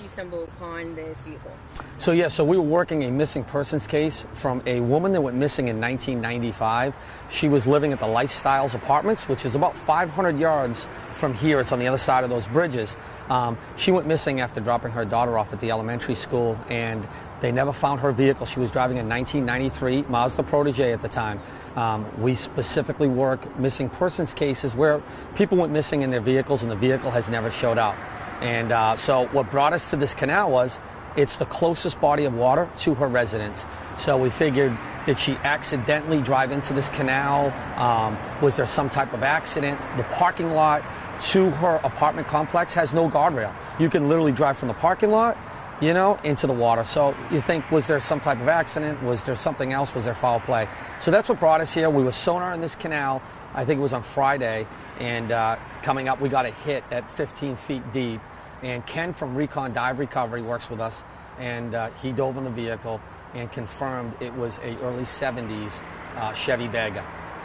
you stumble upon this vehicle? So yeah, so we were working a missing persons case from a woman that went missing in 1995. She was living at the Lifestyles Apartments, which is about 500 yards from here. It's on the other side of those bridges. Um, she went missing after dropping her daughter off at the elementary school, and they never found her vehicle. She was driving a 1993 Mazda Protege at the time. Um, we specifically work missing persons cases where people went missing in their vehicles and the vehicle has never showed up. And uh, so what brought us to this canal was it's the closest body of water to her residence. So we figured, did she accidentally drive into this canal? Um, was there some type of accident? The parking lot to her apartment complex has no guardrail. You can literally drive from the parking lot, you know, into the water. So you think, was there some type of accident? Was there something else? Was there foul play? So that's what brought us here. We were sonar in this canal. I think it was on Friday, and uh, coming up, we got a hit at 15 feet deep. And Ken from Recon Dive Recovery works with us, and uh, he dove in the vehicle and confirmed it was a early 70s uh, Chevy Vega.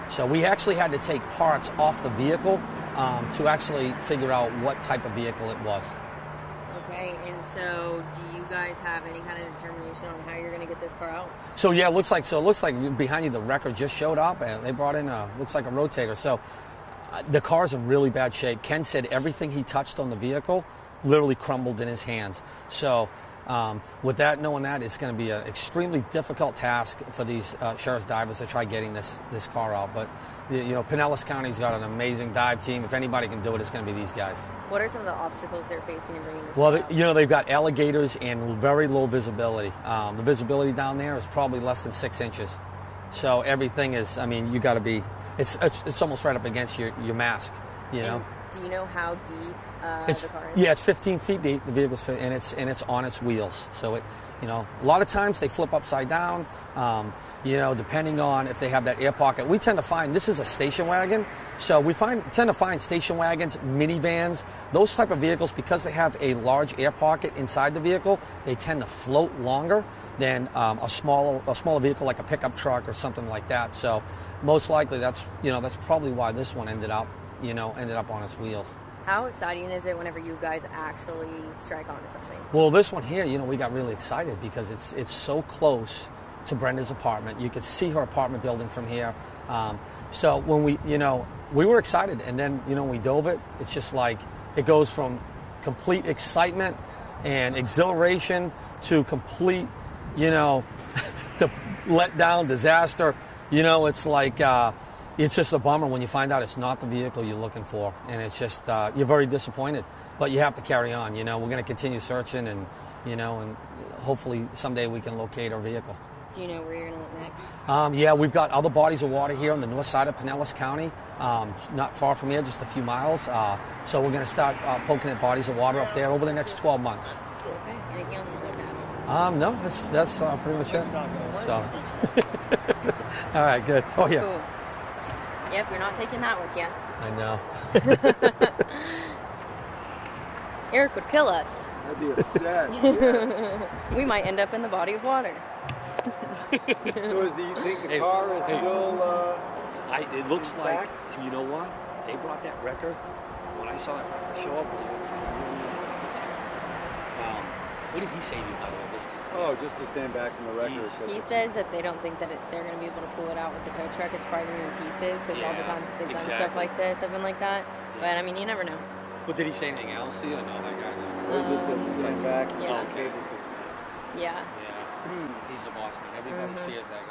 So we actually had to take parts off the vehicle um, to actually figure out what type of vehicle it was. Okay, and so do you guys have any kind of determination on how you're going to get this car out? So yeah, it looks like so. It looks like behind you the wrecker just showed up, and they brought in a looks like a rotator. So uh, the car's in really bad shape. Ken said everything he touched on the vehicle literally crumbled in his hands. So um, with that, knowing that, it's going to be an extremely difficult task for these uh, sheriff's divers to try getting this this car out. But you know, Pinellas County's got an amazing dive team. If anybody can do it, it's going to be these guys. What are some of the obstacles they're facing in bringing this? Well, they, you know, they've got alligators and very low visibility. Um, the visibility down there is probably less than six inches. So everything is, I mean, you got to be. It's, it's it's almost right up against your your mask. You know. And do you know how deep uh, It's the car is? yeah, it's 15 feet deep. The vehicle's and it's and it's on its wheels. So it, you know, a lot of times they flip upside down. Um, you know, depending on if they have that air pocket. We tend to find this is a station wagon, so we find tend to find station wagons, minivans, those type of vehicles because they have a large air pocket inside the vehicle. They tend to float longer than um, a smaller a smaller vehicle like a pickup truck or something like that. So most likely that's you know that's probably why this one ended up you know ended up on its wheels. How exciting is it whenever you guys actually strike onto something? Well, this one here, you know, we got really excited because it's it's so close to Brenda's apartment. You could see her apartment building from here. Um, so when we, you know, we were excited, and then you know we dove it. It's just like it goes from complete excitement and exhilaration to complete, you know, the let down disaster. You know, it's like. Uh, it's just a bummer when you find out it's not the vehicle you're looking for, and it's just uh, you're very disappointed. But you have to carry on. You know, we're going to continue searching, and you know, and hopefully someday we can locate our vehicle. Do you know where you're going to look next? Um, yeah, we've got other bodies of water here on the north side of Pinellas County, um, not far from here, just a few miles. Uh, so we're going to start uh, poking at bodies of water up there over the next 12 months. Okay. Anything else you'd like to add? Um, no, that's that's uh, pretty much it. So, all right, good. Oh yeah, Cool. Yep, you're not taking that with you. I know. Eric would kill us. I'd be upset. yes. We might end up in the body of water. So is the, you think the Hey, car is hey. still? Uh, I, it looks like, Fact? you know what? They brought that wrecker. When I saw that wrecker show up, um, what did he say to you, by the way? This, oh, just to stand back from the wrecker. He says that they don't think that it, they're going to be able to pull it out with the tow truck. It's probably going to be in pieces because all the times that they've done stuff like this have been like that. But I mean, you never know. but did he say anything else to you? No, that guy. No. Or just Um, said stand back. yeah. Okay, just- Yeah. Yeah, he's the boss man. Everybody Mhm. fears that guy.